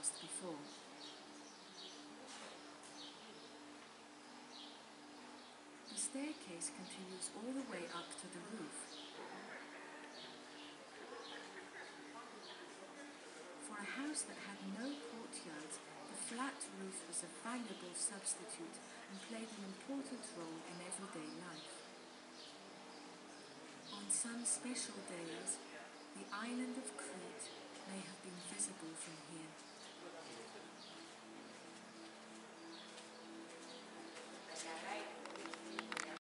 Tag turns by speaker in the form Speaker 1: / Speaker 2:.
Speaker 1: asked before. The staircase continues all the way up to the roof. For a house that had no courtyard, the flat roof was a valuable substitute and played an important role in everyday life. On some special days,